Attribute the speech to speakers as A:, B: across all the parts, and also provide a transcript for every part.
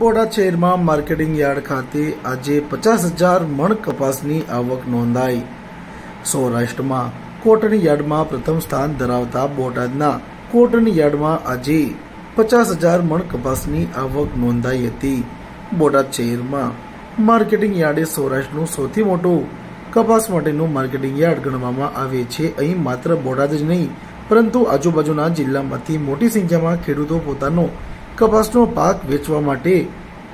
A: બોટાદ શહેરમાં marketing yard ખાતે આજે પચાસ હજાર મણ કપાસની આવક નોંધાઈ. સૌરાષ્ટ્રમાં કોટન યાર્ડમાં પ્રથમ સ્થાન ધરાવતા બોટાદના કોટન યાર્ડમાં આજે પચાસ હજાર મણ કપાસની આવક નોંધાઈ હતી. બોટાદ શહેરમાં માર્કેટિંગ યાર્ડ સૌરાષ્ટ્રનું સૌથી મોટું કપાસ માટેનું માર્કેટિંગ યાર્ડ ગણવામાં આવે છે. અહીં માત્ર બોટાદ જ નહીં, પરંતુ આજુબાજુના જિલ્લામાંથી મોટી સંખ્યામાં ખેડૂતો પોતાનો કપાસનો પાક વેચવા માટે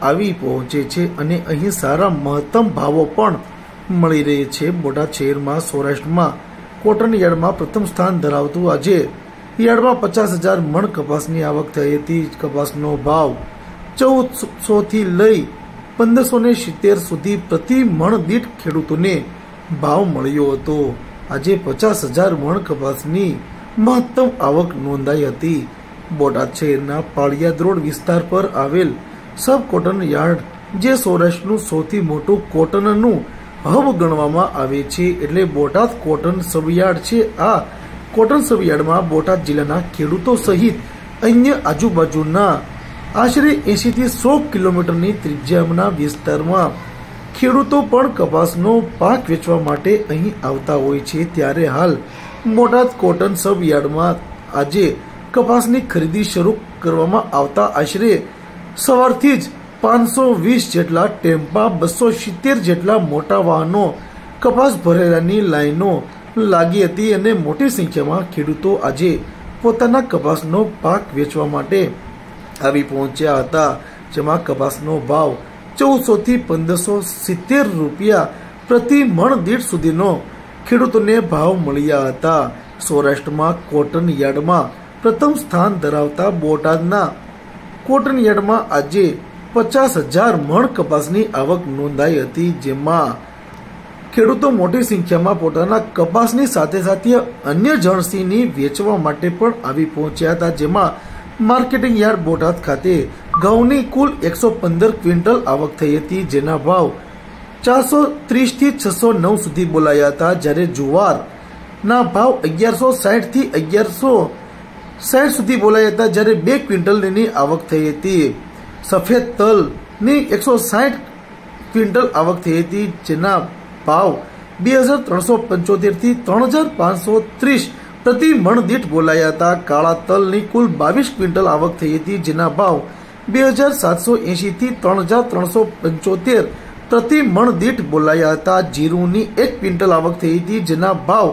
A: આવી પહોંચે છે અને અહીં સારા મહત્તમ ભાવો પણ મળી રહે છે. બોટાદ શહેરમાં સૌરાષ્ટ્રમાં કોટન યાર્ડમાં પ્રથમ સ્થાન ધરાવતું આજે યાર્ડમાં પચાસ હજાર મણ કપાસની આવક થઈ હતી. કપાસનો ભાવ ચૌદસો થી લઈ પંદરસો ને સિત્તેર સુધી પ્રતિ મણ દીઠ ખેડૂતોને ભાવ મળ્યો હતો. આજે પચાસ હજાર મણ કપાસની મહત્તમ આવક નોંધાઈ હતી. બોટાદ શહેરના પાળિયાદ રોડ વિસ્તાર પર આવેલ સબ કોટન યાર્ડ, જે સૌરાષ્ટ્રનું સૌથી મોટું કોટનનું હબ ગણવામાં આવે છે. એટલે બોટાદ કોટન સબયાર્ડ છે. આ કોટન સબયાર્ડમાં બોટાદ જિલ્લાના ખેડૂતો સહિત અન્ય આજુબાજુના આશરે એસી થી સો કિલોમીટરની ત્રિજ્યાના વિસ્તારમાં ખેડૂતો પણ કપાસનો પાક વેચવા માટે અહીં આવતા હોય છે. ત્યારે હાલ બોટાદ કોટન સબયાર્ડમાં આજે કપાસની ખરીદી શરૂ કરવામાં આવતા આશરે સવારથી જ પાંચસો વીસ જેટલા ટેમ્પા, બસો સિત્તેર જેટલા મોટા વાહનો કપાસ ભરેલાની લાઈનો લાગી હતી અને મોટી સંખ્યામાં ખેડૂતો આજે પોતાના કપાસનો પાક વેચવા માટે આવી પહોંચ્યા હતા, જેમાં કપાસનો ભાવ ચૌદસો થી પંદરસો સિત્તેર રૂપિયા પ્રતિ મણ દીઠ સુધીનો ખેડૂતોને ભાવ મળ્યા હતા. સૌરાષ્ટ્રમાં કોટન યાર્ડમાં પ્રથમ સ્થાન ધરાવતા બોટાદના કોટન યાર્ડમાં આજે પચાસ હજાર મણ કપાસની આવક નોંધાઈ હતી, જેમાં ખેડૂતો મોટી સંખ્યામાં પોતાના કપાસની સાથે સાથે અન્ય જણસીની વેચવા માટે પણ આવી પહોંચ્યા હતા, જેમાં માર્કેટિંગ યાર્ડ બોટાદ ખાતે ઘઉંની કુલ એકસો પંદર ક્વિન્ટલ આવક થઈ હતી, જેના ભાવ ચારસો ત્રીસથી છસો નવ સુધી બોલાયા હતા. જ્યારે જુવારના ભાવ અગિયારસો સાઠથી અગિયારસો સાઠ સુધી બોલાયા હતા જ્યારે બે ક્વિન્ટલની આવક થઈ હતી. સફેદ તલની એકસો સાઠ ક્વિન્ટલ આવક થઈ હતી, જેના ભાવ બે હજાર ત્રણસો પંચોતેરથી ત્રણ હજાર પાંચસો ત્રીસ પ્રતિ મણ દીઠ બોલાયા હતા. કાળા તલની કુલ બાવીસ ક્વિન્ટલ આવક થઈ હતી, જેના ભાવ બે હજાર સાતસો એંશી થી ત્રણ હજાર ત્રણસો પંચોતેર પ્રતિ મણ દીઠ બોલાયા હતા. જીરુની એક ક્વિન્ટલ આવક થઈ હતી, જેના ભાવ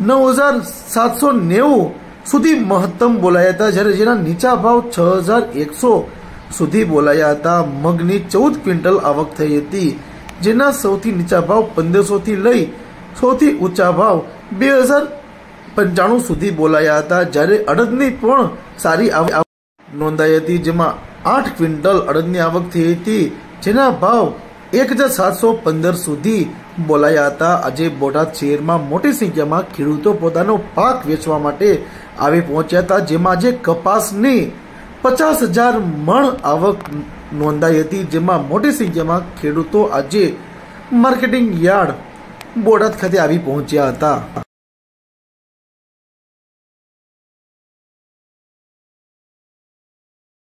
A: નવ હજાર સાતસો નેવું સુધી મહત્તમ બોલાયા હતા જ્યારે જેના નીચા ભાવ છ હજાર એકસો સુધી બોલાયા હતા મગની ચૌદ ક્વિન્ટલ આવક થઈ હતી, જેના સૌથી નીચા ભાવ પંદરસો થી લઈ સૌથી ઊંચા ભાવ બે હજાર પંચાણું સુધી બોલાયા હતા જ્યારે અડદની પણ સારી આવક નોંધાઈ હતી, જેમાં આઠ ક્વિન્ટલ અડદની આવક થઈ હતી, જેના ભાવ એક હજાર સાતસો પંદર સુધી બોલાયા હતા. આજે બોટાદ શહેરમાં મોટી સંખ્યામાં ખેડૂતો પોતાનો પાક વેચવા માટે આવી પહોંચ્યા હતા, જેમાં આજે કપાસની પચાસ હજાર મણ આવક નોંધાઈ હતી, જેમાં મોટી સંખ્યામાં ખેડૂતો આજે માર્કેટિંગ યાર્ડ બોટાદ ખાતે આવી પહોંચ્યા હતા.